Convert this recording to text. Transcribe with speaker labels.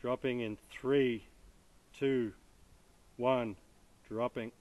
Speaker 1: dropping in three, two, one, dropping.